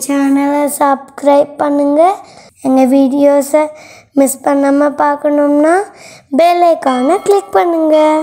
சேனலை சப்ஸ்கிரைப் பண்ணுங்கள் எங்கள் வீடியோஸை மிஸ் பண்ணாமல் பார்க்கணும்னா பெல் ஐக்கானை கிளிக் பண்ணுங்கள்